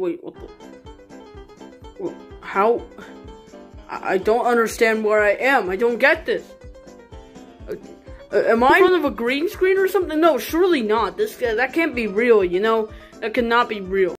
Wait, what the? How? I don't understand where I am. I don't get this. Uh, uh, am I in front of a green screen or something? No, surely not. This—that can't be real. You know, that cannot be real.